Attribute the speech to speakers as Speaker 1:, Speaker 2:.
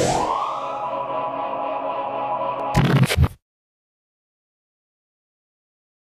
Speaker 1: Yeah.